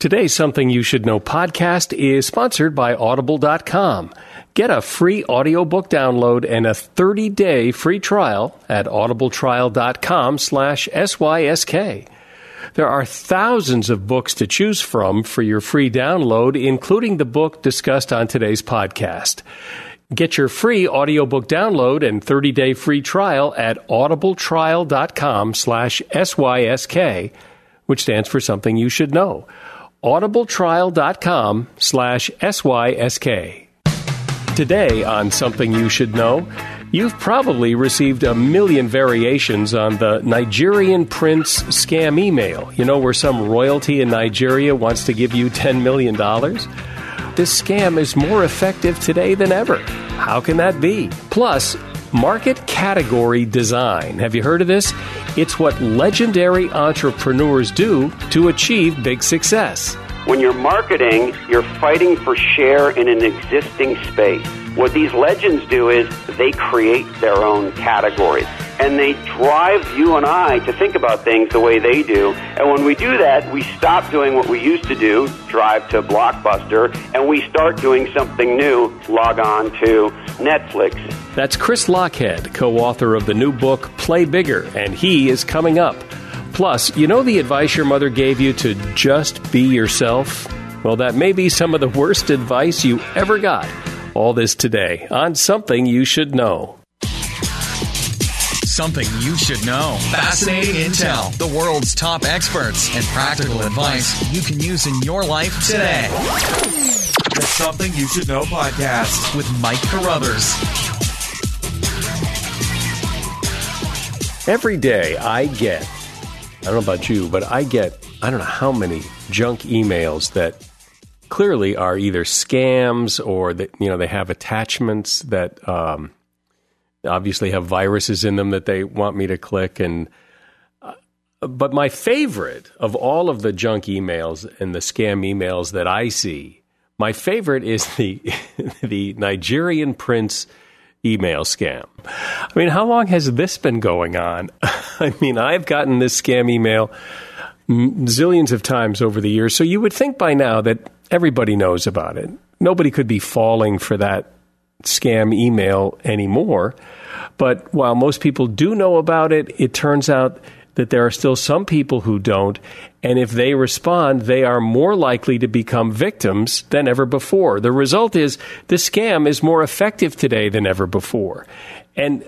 Today's Something You Should Know podcast is sponsored by Audible.com. Get a free audiobook download and a 30-day free trial at audibletrial.com slash SYSK. There are thousands of books to choose from for your free download, including the book discussed on today's podcast. Get your free audiobook download and 30-day free trial at audibletrial.com slash SYSK, which stands for something you should know audibletrial.com slash SYSK. Today on Something You Should Know, you've probably received a million variations on the Nigerian Prince scam email. You know, where some royalty in Nigeria wants to give you $10 million? This scam is more effective today than ever. How can that be? Plus, market category design. Have you heard of this? It's what legendary entrepreneurs do to achieve big success. When you're marketing, you're fighting for share in an existing space. What these legends do is they create their own categories and they drive you and I to think about things the way they do. And when we do that, we stop doing what we used to do, drive to Blockbuster, and we start doing something new, log on to Netflix. That's Chris Lochhead, co author of the new book, Play Bigger, and he is coming up. Plus, you know the advice your mother gave you to just be yourself? Well, that may be some of the worst advice you ever got. All this today on Something You Should Know. Something you should know. Fascinating intel, the world's top experts, and practical advice you can use in your life today. The Something You Should Know podcast with Mike Carruthers. Every day I get, I don't know about you, but I get, I don't know how many junk emails that clearly are either scams or that, you know, they have attachments that, um, obviously have viruses in them that they want me to click and uh, but my favorite of all of the junk emails and the scam emails that I see, my favorite is the the Nigerian prince email scam. I mean, how long has this been going on? I mean, I've gotten this scam email zillions of times over the years, so you would think by now that everybody knows about it. Nobody could be falling for that scam email anymore. But while most people do know about it, it turns out that there are still some people who don't. And if they respond, they are more likely to become victims than ever before. The result is the scam is more effective today than ever before. And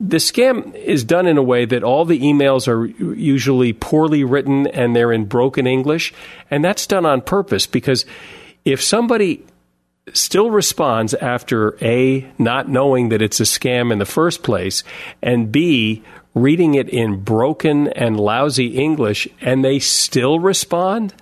the scam is done in a way that all the emails are usually poorly written and they're in broken English. And that's done on purpose because if somebody still responds after A, not knowing that it's a scam in the first place, and B, reading it in broken and lousy English, and they still respond,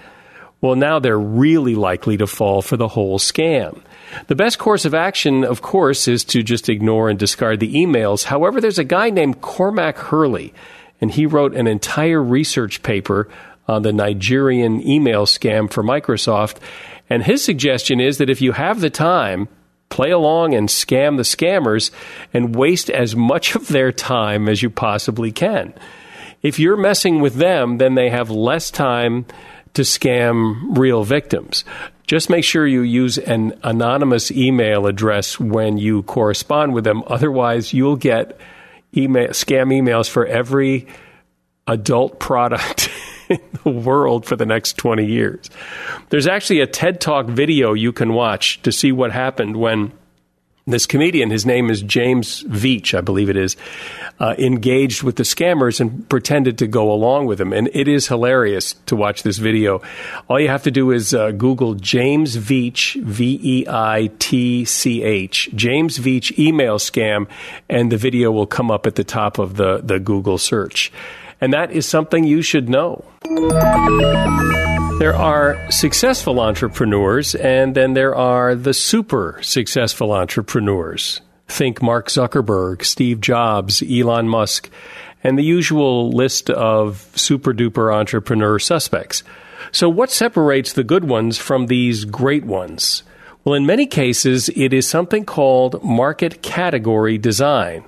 well, now they're really likely to fall for the whole scam. The best course of action, of course, is to just ignore and discard the emails. However, there's a guy named Cormac Herley, and he wrote an entire research paper on the Nigerian email scam for Microsoft. And his suggestion is that if you have the time, play along and scam the scammers and waste as much of their time as you possibly can. If you're messing with them, then they have less time to scam real victims. Just make sure you use an anonymous email address when you correspond with them. Otherwise, you'll get email, scam emails for every adult product in the world for the next 20 years. There's actually a TED Talk video you can watch to see what happened when this comedian, his name is James Veitch, I believe it is, uh, engaged with the scammers and pretended to go along with them. And it is hilarious to watch this video. All you have to do is uh, Google James Veitch, V E I T C H, James Veitch email scam, and the video will come up at the top of the, the Google search. And that is something you should know. There are successful entrepreneurs, and then there are the super successful entrepreneurs. Think Mark Zuckerberg, Steve Jobs, Elon Musk, and the usual list of super duper entrepreneur suspects. So, what separates the good ones from these great ones? Well, in many cases, it is something called market category design.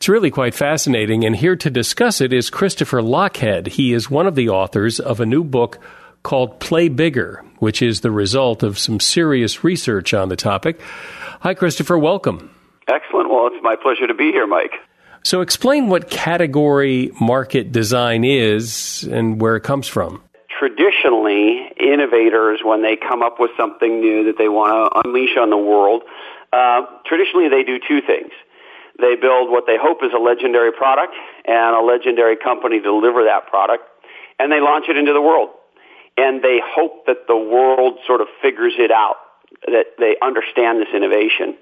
It's really quite fascinating, and here to discuss it is Christopher Lochhead. He is one of the authors of a new book called Play Bigger, which is the result of some serious research on the topic. Hi, Christopher. Welcome. Excellent. Well, it's my pleasure to be here, Mike. So, explain what category market design is and where it comes from. Traditionally, innovators, when they come up with something new that they want to unleash on the world, uh, traditionally they do two things. They build what they hope is a legendary product and a legendary company to deliver that product, and they launch it into the world. And they hope that the world sort of figures it out, that they understand this innovation.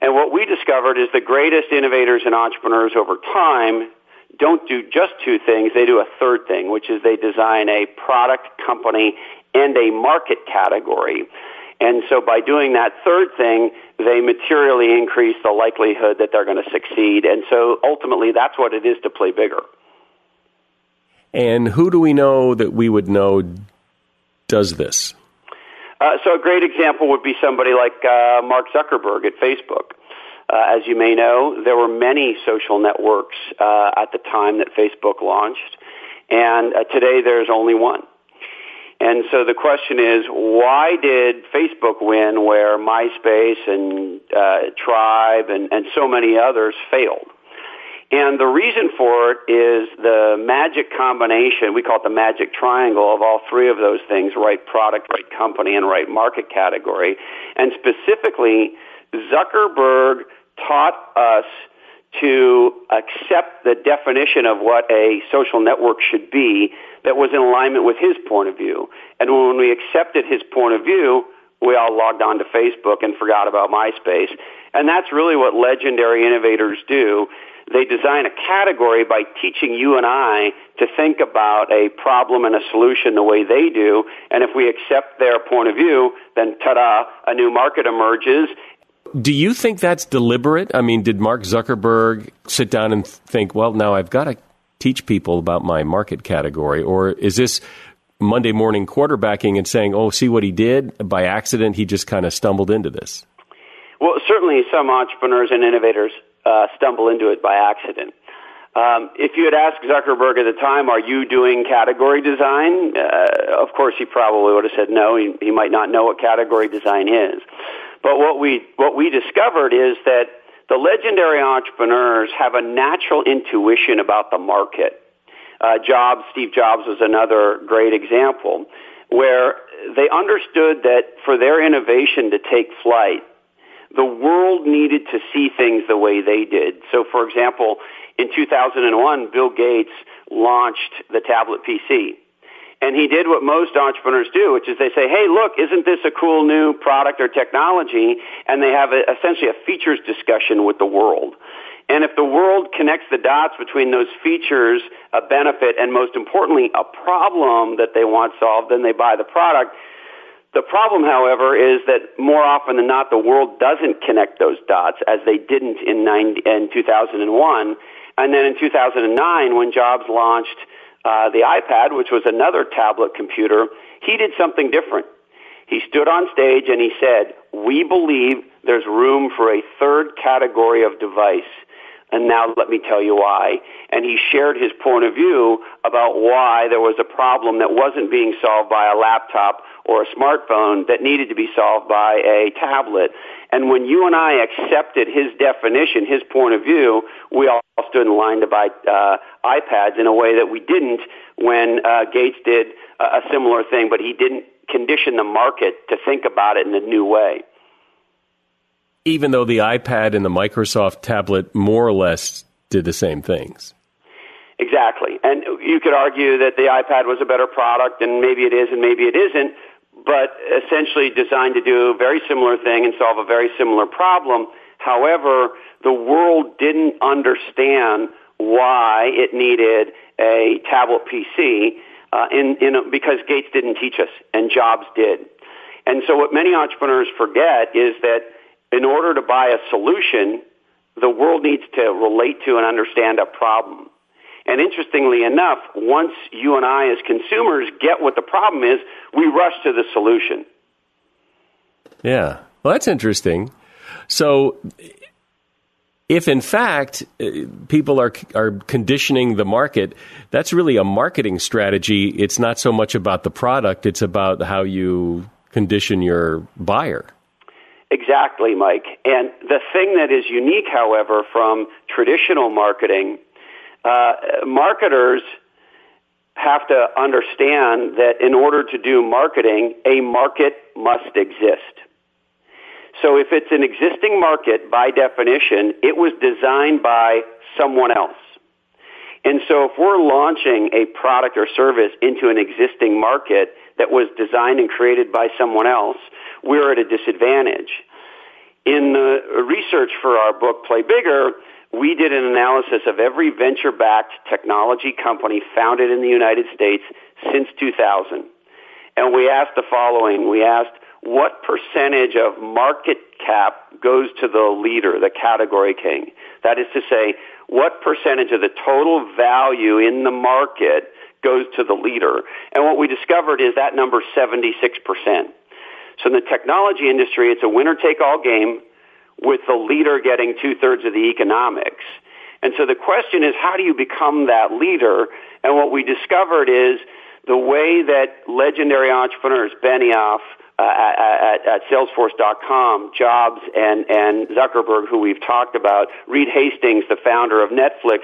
And what we discovered is the greatest innovators and entrepreneurs over time don't do just two things, they do a third thing, which is they design a product, company, and a market category. And so by doing that third thing, they materially increase the likelihood that they're going to succeed. And so ultimately, that's what it is to play bigger. And who do we know that we would know does this? Uh, so a great example would be somebody like uh, Mark Zuckerberg at Facebook. Uh, as you may know, there were many social networks uh, at the time that Facebook launched, and uh, today there's only one. And so the question is, why did Facebook win where MySpace and uh, Tribe and, and so many others failed? And the reason for it is the magic combination, we call it the magic triangle of all three of those things, right product, right company, and right market category. And specifically, Zuckerberg taught us to accept the definition of what a social network should be that was in alignment with his point of view. And when we accepted his point of view, we all logged on to Facebook and forgot about MySpace. And that's really what legendary innovators do. They design a category by teaching you and I to think about a problem and a solution the way they do. And if we accept their point of view, then ta-da, a new market emerges do you think that's deliberate? I mean, did Mark Zuckerberg sit down and think, well, now I've got to teach people about my market category? Or is this Monday morning quarterbacking and saying, oh, see what he did? By accident, he just kind of stumbled into this? Well, certainly some entrepreneurs and innovators uh, stumble into it by accident. Um, if you had asked Zuckerberg at the time, are you doing category design? Uh, of course, he probably would have said no. He, he might not know what category design is. But what we, what we discovered is that the legendary entrepreneurs have a natural intuition about the market. Uh, Jobs, Steve Jobs was another great example where they understood that for their innovation to take flight, the world needed to see things the way they did. So for example, in 2001, Bill Gates launched the tablet PC. And he did what most entrepreneurs do, which is they say, hey, look, isn't this a cool new product or technology? And they have a, essentially a features discussion with the world. And if the world connects the dots between those features, a benefit, and most importantly, a problem that they want solved, then they buy the product. The problem, however, is that more often than not, the world doesn't connect those dots as they didn't in, 90, in 2001. And then in 2009, when Jobs launched uh, the iPad, which was another tablet computer, he did something different. He stood on stage and he said, we believe there's room for a third category of device. And now let me tell you why. And he shared his point of view about why there was a problem that wasn't being solved by a laptop or a smartphone that needed to be solved by a tablet. And when you and I accepted his definition, his point of view, we all stood in line to buy uh, iPads in a way that we didn't when uh, Gates did a similar thing, but he didn't condition the market to think about it in a new way. Even though the iPad and the Microsoft tablet more or less did the same things. Exactly. And you could argue that the iPad was a better product, and maybe it is and maybe it isn't, but essentially designed to do a very similar thing and solve a very similar problem. However, the world didn't understand why it needed a tablet PC uh, in, in a, because Gates didn't teach us and Jobs did. And so what many entrepreneurs forget is that in order to buy a solution, the world needs to relate to and understand a problem. And interestingly enough, once you and I as consumers get what the problem is, we rush to the solution. Yeah. Well, that's interesting. So if in fact uh, people are are conditioning the market, that's really a marketing strategy. It's not so much about the product; it's about how you condition your buyer. Exactly, Mike. And the thing that is unique, however, from traditional marketing, uh, marketers have to understand that in order to do marketing, a market must exist. So if it's an existing market, by definition, it was designed by someone else. And so if we're launching a product or service into an existing market that was designed and created by someone else, we're at a disadvantage. In the research for our book, Play Bigger, we did an analysis of every venture-backed technology company founded in the United States since 2000. And we asked the following. We asked, what percentage of market cap goes to the leader, the category king? That is to say, what percentage of the total value in the market goes to the leader? And what we discovered is that number 76%. So in the technology industry, it's a winner take all game with the leader getting two thirds of the economics. And so the question is, how do you become that leader? And what we discovered is the way that legendary entrepreneurs, Benioff, uh, at, at, Salesforce.com, Jobs and, and Zuckerberg, who we've talked about, Reed Hastings, the founder of Netflix,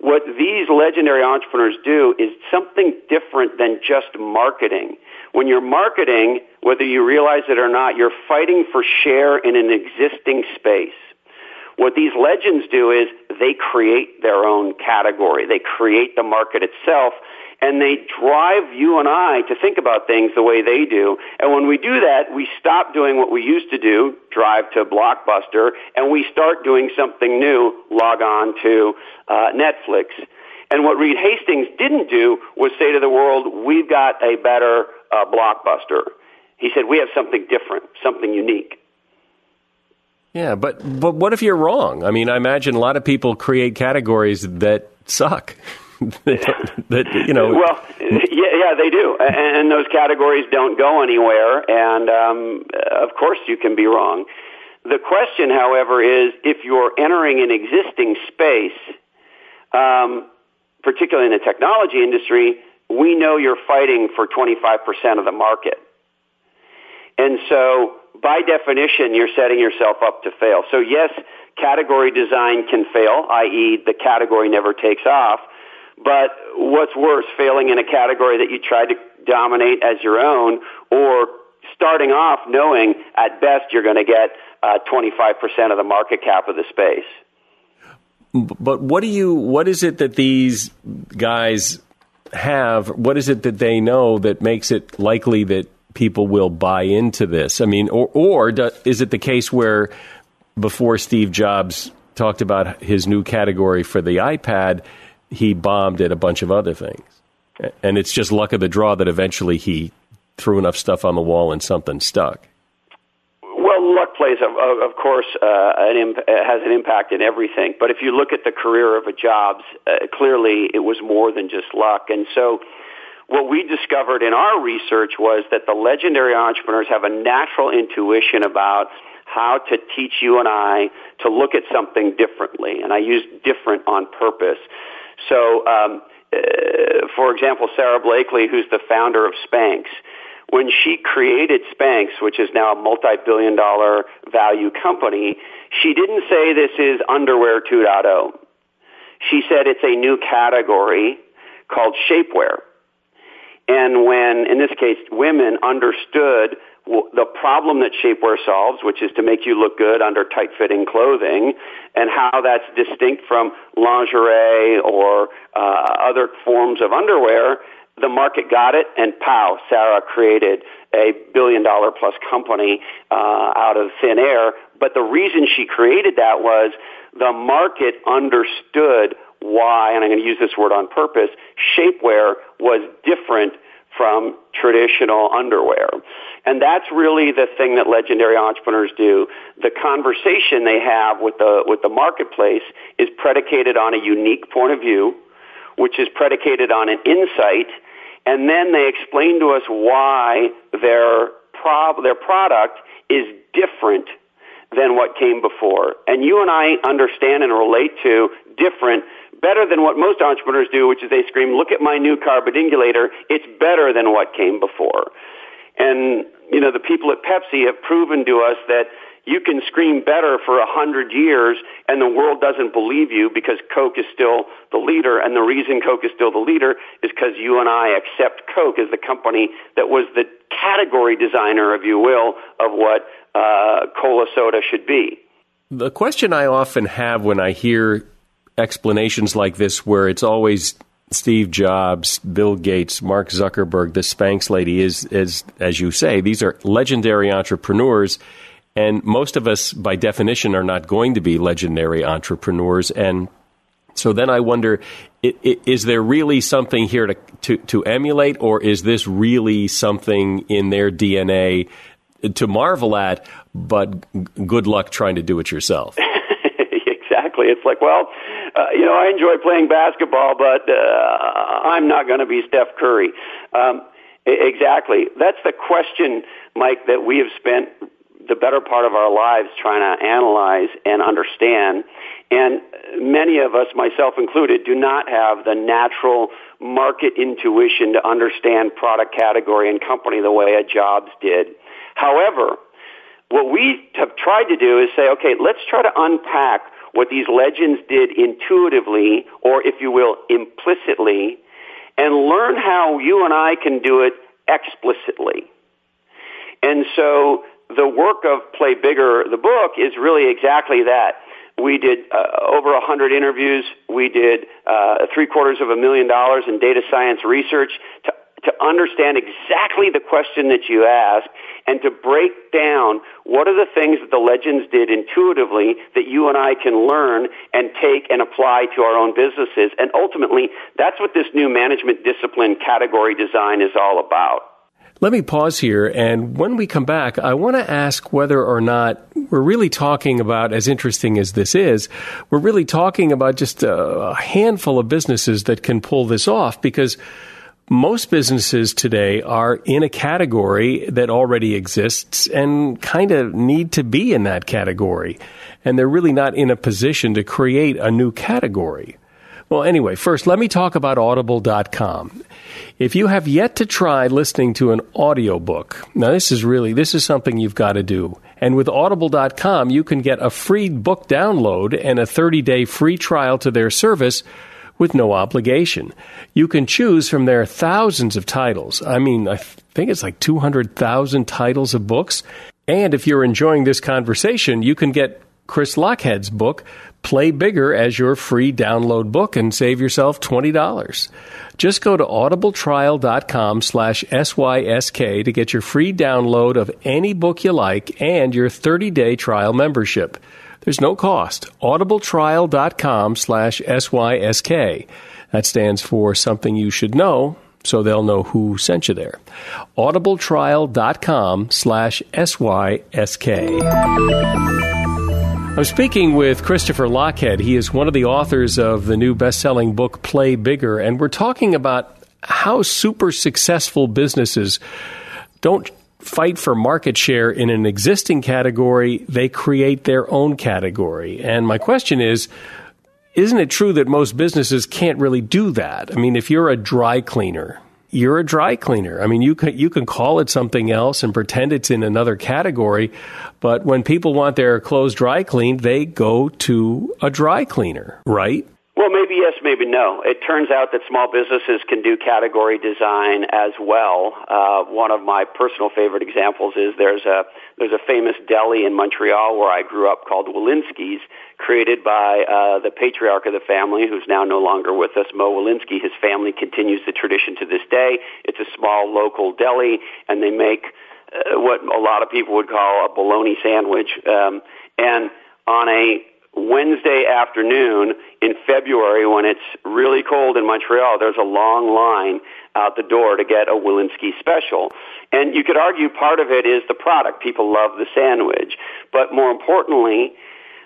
what these legendary entrepreneurs do is something different than just marketing. When you're marketing, whether you realize it or not, you're fighting for share in an existing space. What these legends do is they create their own category. They create the market itself and they drive you and I to think about things the way they do. And when we do that, we stop doing what we used to do, drive to Blockbuster, and we start doing something new, log on to uh, Netflix. And what Reed Hastings didn't do was say to the world, we've got a better uh, Blockbuster. He said, we have something different, something unique. Yeah, but but what if you're wrong? I mean, I imagine a lot of people create categories that suck. that, you know. Well, yeah, yeah, they do, and those categories don't go anywhere. And um, of course, you can be wrong. The question, however, is if you're entering an existing space, um, particularly in the technology industry, we know you're fighting for 25% of the market. And so, by definition, you're setting yourself up to fail. So yes, category design can fail, i.e. the category never takes off. But what's worse, failing in a category that you tried to dominate as your own or starting off knowing at best you're going to get uh, 25% of the market cap of the space. But what do you? What is it that these guys have? What is it that they know that makes it likely that people will buy into this? I mean, or or do, is it the case where before Steve Jobs talked about his new category for the iPad, he bombed at a bunch of other things. And it's just luck of the draw that eventually he threw enough stuff on the wall and something stuck. Of course, uh, an imp- has an impact in everything. But if you look at the career of a Jobs, uh, clearly it was more than just luck. And so what we discovered in our research was that the legendary entrepreneurs have a natural intuition about how to teach you and I to look at something differently. And I use different on purpose. So, um, uh, for example, Sara Blakely, who's the founder of Spanx, when she created Spanx, which is now a multi-billion dollar value company, she didn't say this is underwear 2.0. She said it's a new category called shapewear. And when, in this case, women understood the problem that shapewear solves, which is to make you look good under tight-fitting clothing, and how that's distinct from lingerie or uh, other forms of underwear, the market got it, and pow, Sara created a billion-dollar plus company uh, out of thin air. But the reason she created that was the market understood why, and I'm going to use this word on purpose, shapewear was different from traditional underwear. And that's really the thing that legendary entrepreneurs do. The conversation they have with the, with the marketplace is predicated on a unique point of view, which is predicated on an insight, and then they explain to us why their, pro- their product is different than what came before. And you and I understand and relate to different better than what most entrepreneurs do, which is they scream, look at my new carbidingulator. It's better than what came before. And, you know, the people at Pepsi have proven to us that you can scream better for a hundred years and the world doesn't believe you because Coke is still the leader. And the reason Coke is still the leader is because you and I accept Coke as the company that was the category designer, if you will, of what uh, cola soda should be. The question I often have when I hear explanations like this, where it's always Steve Jobs, Bill Gates, Mark Zuckerberg, the Spanx lady is, is, as you say, these are legendary entrepreneurs and most of us, by definition, are not going to be legendary entrepreneurs. And so then I wonder is there really something here to, to, to, emulate, or is this really something in their DNA to marvel at, but good luck trying to do it yourself? exactly. It's like, well, uh, you know, I enjoy playing basketball, but uh, I'm not going to be Steph Curry. Um, exactly. That's the question, Mike, that we have spent the better part of our lives trying to analyze and understand. And many of us, myself included, do not have the natural market intuition to understand product category and company the way a Jobs did. However, what we have tried to do is say, okay, let's try to unpack what these legends did intuitively, or if you will, implicitly, and learn how you and I can do it explicitly. And so the work of Play Bigger, the book, is really exactly that. We did uh, over a hundred interviews. We did uh, three quarters of a million dollars in data science research to to understand exactly the question that you ask and to break down what are the things that the legends did intuitively that you and I can learn and take and apply to our own businesses. And ultimately, that's what this new management discipline category design is all about. Let me pause here, and when we come back, I want to ask whether or not we're really talking about, as interesting as this is, we're really talking about just a handful of businesses that can pull this off because most businesses today are in a category that already exists and kind of need to be in that category. And they're really not in a position to create a new category. Well, anyway, first, let me talk about audible.com. If you have yet to try listening to an audiobook, now this is really this is something you've got to do. And with audible.com, you can get a free book download and a 30-day free trial to their service with no obligation. You can choose from their thousands of titles. I mean, I think it's like 200,000 titles of books. And if you're enjoying this conversation, you can get Chris Lochhead's book, Play Bigger, as your free download book and save yourself $20. Just go to audibletrial.com slash SYSK to get your free download of any book you like and your 30-day trial membership. There's no cost. audibletrial.com slash SYSK. That stands for something you should know, so they'll know who sent you there. audibletrial.com slash SYSK. I'm speaking with Christopher Lochhead. He is one of the authors of the new best selling book, Play Bigger, and we're talking about how super successful businesses don't fight for market share in an existing category, they create their own category. And my question is, isn't it true that most businesses can't really do that? I mean, if you're a dry cleaner, you're a dry cleaner. I mean, you can you can call it something else and pretend it's in another category, but when people want their clothes dry cleaned, they go to a dry cleaner, right? Well, maybe yes, maybe no. It turns out that small businesses can do category design as well. Uh, one of my personal favorite examples is there's a there's a famous deli in Montreal where I grew up called Wilensky's, created by uh, the patriarch of the family, who's now no longer with us, Mo Wilensky. His family continues the tradition to this day. It's a small local deli, and they make uh, what a lot of people would call a bologna sandwich. Um, and on a Wednesday afternoon in February when it's really cold in Montreal, there's a long line out the door to get a Wilensky special. And you could argue part of it is the product. People love the sandwich. But more importantly,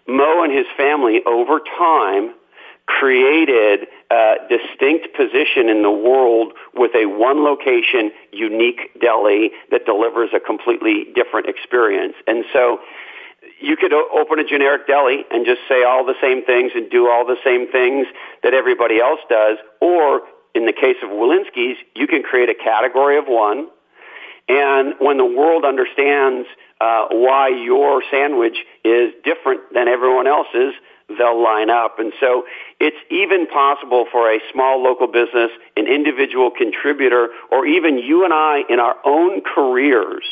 Mo and his family over time created a distinct position in the world with a one location unique deli that delivers a completely different experience. And so you could open a generic deli and just say all the same things and do all the same things that everybody else does. Or in the case of Wilensky's, you can create a category of one. And when the world understands uh, why your sandwich is different than everyone else's, they'll line up. And so it's even possible for a small local business, an individual contributor, or even you and I in our own careers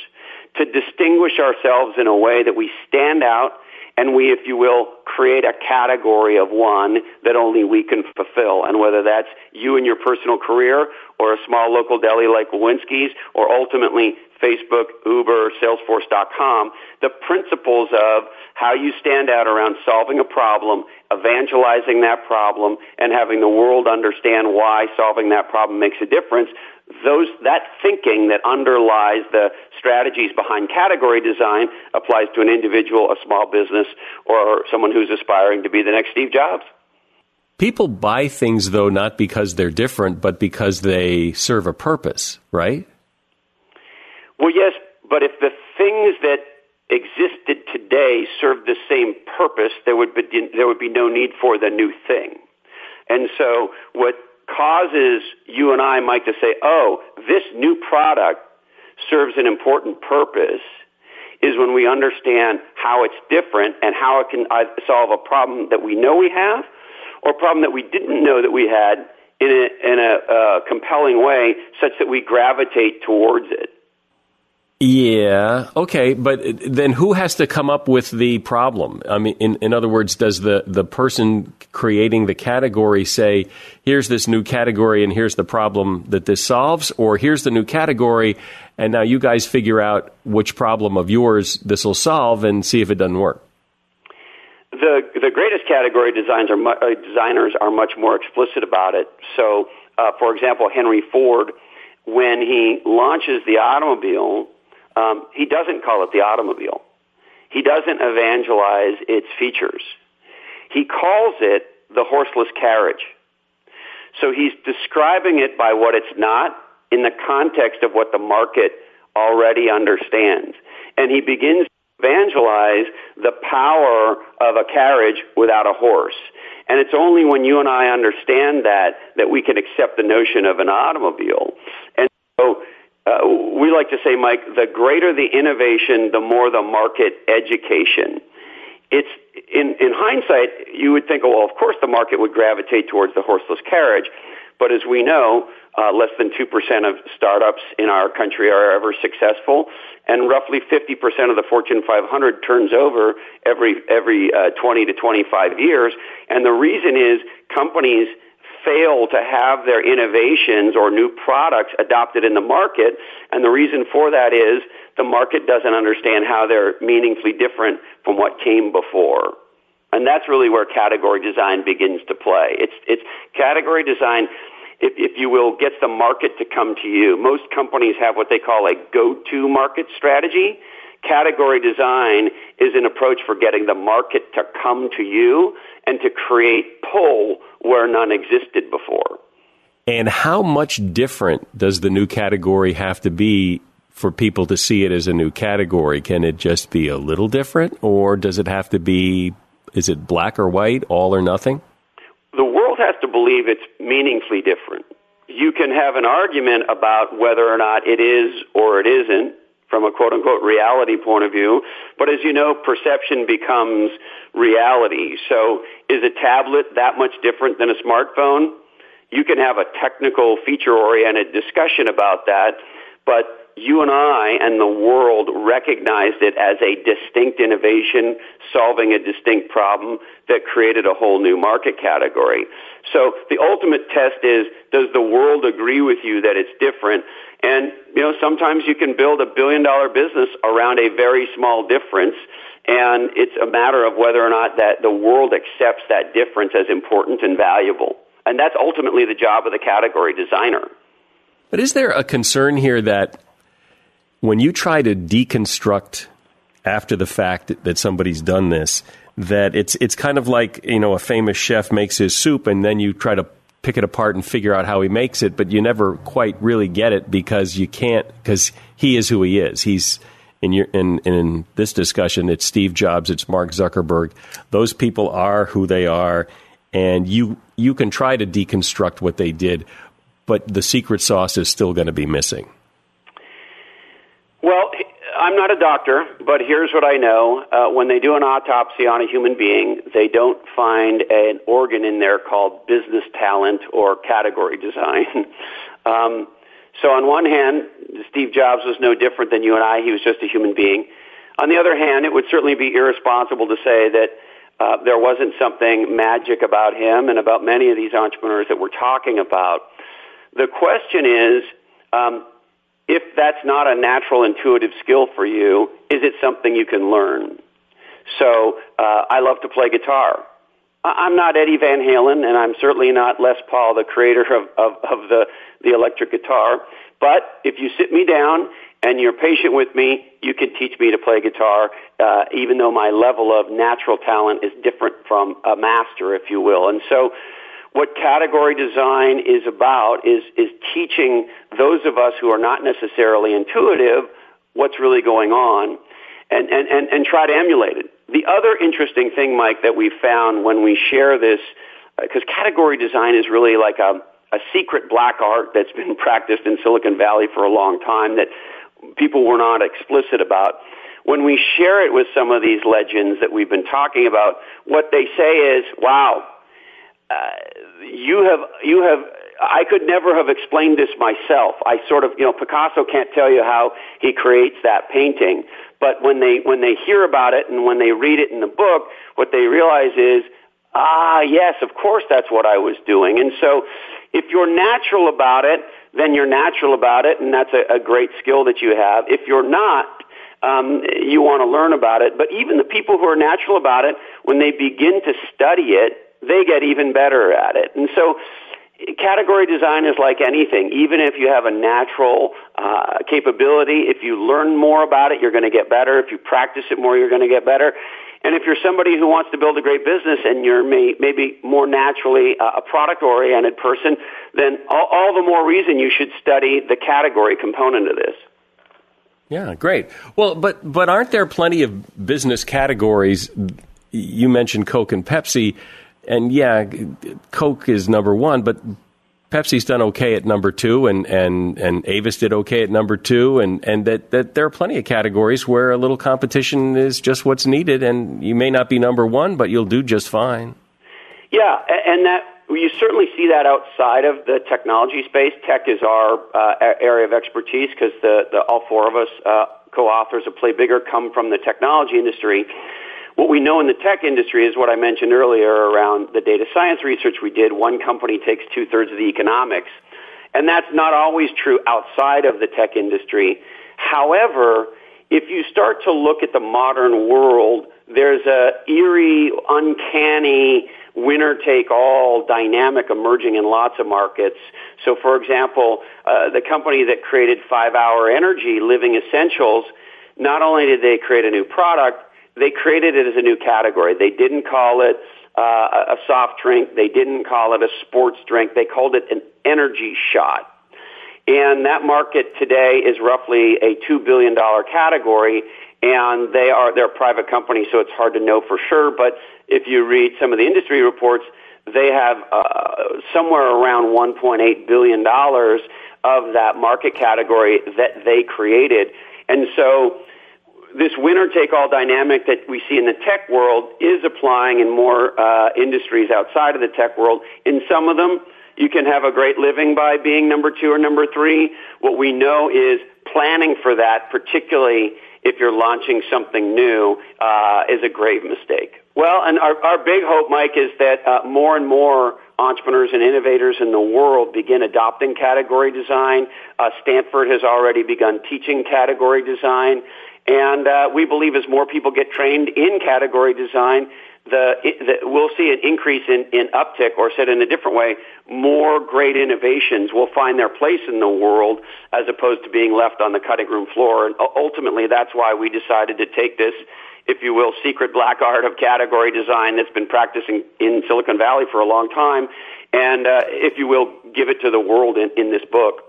to distinguish ourselves in a way that we stand out and we, if you will, create a category of one that only we can fulfill. And whether that's you in your personal career or a small local deli like Wilensky's or ultimately Facebook, Uber, Salesforce.com, the principles of how you stand out around solving a problem, evangelizing that problem, and having the world understand why solving that problem makes a difference. Those, that thinking that underlies the strategies behind category design applies to an individual, a small business, or someone who's aspiring to be the next Steve Jobs. People buy things, though, not because they're different, but because they serve a purpose, right? Well, yes, but if the things that existed today served the same purpose, there would be there would be no need for the new thing. And so, what causes you and I, Mike, to say, "Oh, this new product serves an important purpose," is when we understand how it's different and how it can solve a problem that we know we have, or a problem that we didn't know that we had in a, in a uh, compelling way, such that we gravitate towards it. Yeah. Okay. But then who has to come up with the problem? I mean, in, in other words, does the, the person creating the category say, here's this new category and here's the problem that this solves? Or here's the new category and now you guys figure out which problem of yours this will solve and see if it doesn't work? The, the greatest category designs are, uh, designers are much more explicit about it. So, uh, for example, Henry Ford, when he launches the automobile, um, he doesn't call it the automobile. He doesn't evangelize its features. He calls it the horseless carriage. So he's describing it by what it's not in the context of what the market already understands. And he begins to evangelize the power of a carriage without a horse. And it's only when you and I understand that that we can accept the notion of an automobile. And so uh, we like to say, Mike, the greater the innovation, the more the market education. It's in, in hindsight, you would think, well, of course the market would gravitate towards the horseless carriage. But as we know, uh, less than 2% of startups in our country are ever successful, and roughly 50% of the Fortune 500 turns over every, every uh, 20 to 25 years. And the reason is companies fail to have their innovations or new products adopted in the market. And the reason for that is the market doesn't understand how they're meaningfully different from what came before. And that's really where category design begins to play. It's, it's category design, if, if you will, gets the market to come to you. Most companies have what they call a go-to market strategy category design is an approach for getting the market to come to you and to create pull where none existed before. And how much different does the new category have to be for people to see it as a new category? Can it just be a little different, or does it have to be, is it black or white, all or nothing? The world has to believe it's meaningfully different. You can have an argument about whether or not it is or it isn't from a quote unquote reality point of view. But as you know, perception becomes reality. So is a tablet that much different than a smartphone? You can have a technical feature oriented discussion about that, but you and I and the world recognized it as a distinct innovation solving a distinct problem that created a whole new market category. So the ultimate test is, does the world agree with you that it's different? And, you know, sometimes you can build a billion dollar business around a very small difference. And it's a matter of whether or not that the world accepts that difference as important and valuable. And that's ultimately the job of the category designer. But is there a concern here that when you try to deconstruct after the fact that somebody's done this, that it's it's kind of like you know a famous chef makes his soup and then you try to pick it apart and figure out how he makes it, but you never quite really get it because you can't because he is who he is. He's in your in in this discussion, it's Steve Jobs, it's Mark Zuckerberg. Those people are who they are, and you you can try to deconstruct what they did, but the secret sauce is still going to be missing. Well, I'm not a doctor, but here's what I know. Uh, when they do an autopsy on a human being, they don't find an organ in there called business talent or category design. um, so on one hand, Steve Jobs was no different than you and I. He was just a human being. On the other hand, it would certainly be irresponsible to say that uh, there wasn't something magic about him and about many of these entrepreneurs that we're talking about. The question is, um, if that's not a natural intuitive skill for you, is it something you can learn? So uh, I love to play guitar. I'm not Eddie Van Halen, and I'm certainly not Les Paul, the creator of, of, of the, the electric guitar. But if you sit me down and you're patient with me, you can teach me to play guitar, uh, even though my level of natural talent is different from a master, if you will. And so what category design is about is, is teaching those of us who are not necessarily intuitive what's really going on and, and, and, and try to emulate it. The other interesting thing, Mike, that we found when we share this, because uh, category design is really like a, a secret black art that's been practiced in Silicon Valley for a long time that people were not explicit about. When we share it with some of these legends that we've been talking about, what they say is, wow, you have, you have, I could never have explained this myself. I sort of, you know, Picasso can't tell you how he creates that painting. But when they, when they hear about it and when they read it in the book, what they realize is, ah, yes, of course that's what I was doing. And so if you're natural about it, then you're natural about it, and that's a, a great skill that you have. If you're not, um, you want to learn about it. But even the people who are natural about it, when they begin to study it, they get even better at it. And so category design is like anything. Even if you have a natural uh, capability, if you learn more about it, you're going to get better. If you practice it more, you're going to get better. And if you're somebody who wants to build a great business and you're may, maybe more naturally uh, a product oriented person, then all, all the more reason you should study the category component of this. Yeah, great. Well, but but aren't there plenty of business categories? You mentioned Coke and Pepsi and yeah, Coke is number one, but Pepsi's done okay at number two, and, and, and Avis did okay at number two, and, and that, that there are plenty of categories where a little competition is just what's needed, and you may not be number one, but you'll do just fine. Yeah, and that you certainly see that outside of the technology space. Tech is our uh, area of expertise because the, the all four of us uh, co-authors of Play Bigger come from the technology industry. What we know in the tech industry is what I mentioned earlier around the data science research we did. One company takes two thirds of the economics. And that's not always true outside of the tech industry. However, if you start to look at the modern world, there's a eerie, uncanny, winner take all dynamic emerging in lots of markets. So for example, uh, the company that created five hour energy, Living Essentials, not only did they create a new product, they created it as a new category. They didn't call it uh, a soft drink. They didn't call it a sports drink. They called it an energy shot. And that market today is roughly a $2 billion category and they are, they're a private company, so it's hard to know for sure, but if you read some of the industry reports, they have uh, somewhere around $1.8 billion of that market category that they created. And so this winner take all dynamic that we see in the tech world is applying in more uh, industries outside of the tech world. In some of them, you can have a great living by being number two or number three. What we know is planning for that, particularly if you're launching something new, uh, is a grave mistake. Well, and our, our big hope, Mike, is that uh, more and more entrepreneurs and innovators in the world begin adopting category design. Uh, Stanford has already begun teaching category design. And uh, we believe as more people get trained in category design, the, the, we'll see an increase in, in uptick, or said in a different way, more great innovations will find their place in the world as opposed to being left on the cutting room floor. And ultimately, that's why we decided to take this, if you will, secret black art of category design that's been practicing in Silicon Valley for a long time, and uh, if you will, give it to the world in, in this book.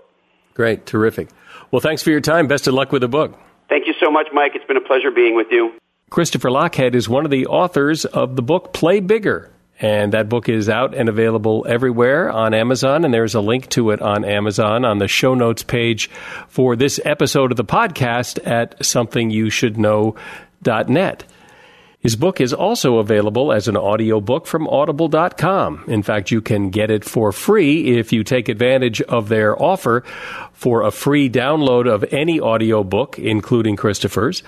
Great, terrific. Well, thanks for your time. Best of luck with the book. Thank you so much, Mike. It's been a pleasure being with you. Christopher Lochhead is one of the authors of the book Play Bigger. And that book is out and available everywhere on Amazon. And there's a link to it on Amazon on the show notes page for this episode of the podcast at somethingyoushouldknow.net. His book is also available as an audiobook from audible.com. In fact, you can get it for free if you take advantage of their offer for a free download of any audiobook, including Christopher's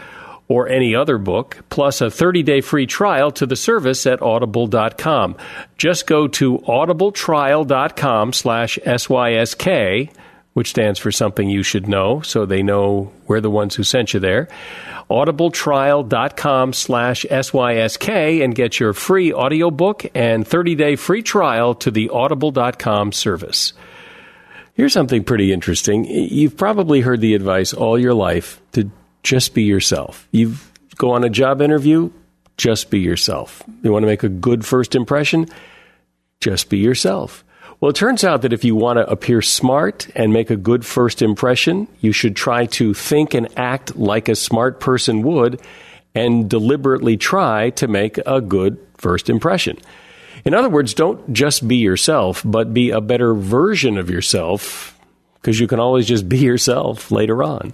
or any other book, plus a 30-day free trial to the service at audible.com. Just go to audibletrial.com slash SYSK, which stands for something you should know, so they know we're the ones who sent you there. audibletrial.com slash SYSK and get your free audiobook and 30-day free trial to the audible.com service. Here's something pretty interesting. You've probably heard the advice all your life to just be yourself. You go on a job interview, just be yourself. You want to make a good first impression, just be yourself. Well, it turns out that if you want to appear smart and make a good first impression, you should try to think and act like a smart person would and deliberately try to make a good first impression. In other words, don't just be yourself, but be a better version of yourself because you can always just be yourself later on.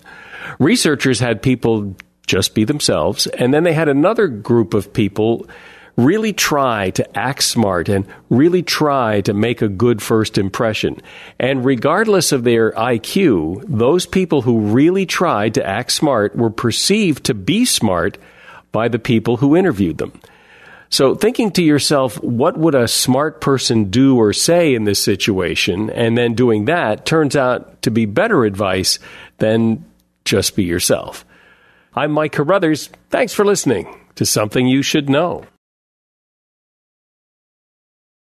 Researchers had people just be themselves, and then they had another group of people really try to act smart and really try to make a good first impression. And regardless of their IQ, those people who really tried to act smart were perceived to be smart by the people who interviewed them. So, thinking to yourself, what would a smart person do or say in this situation, and then doing that turns out to be better advice than just be yourself. I'm Mike Carruthers. Thanks for listening to Something You Should Know.